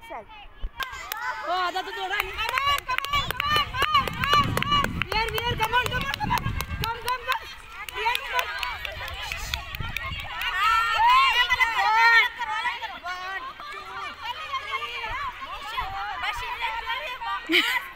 Excel. ओ आधा तो थोड़ा नहीं come on come on come on come on wear wear come on come on come on come come come wear come on One, two, three.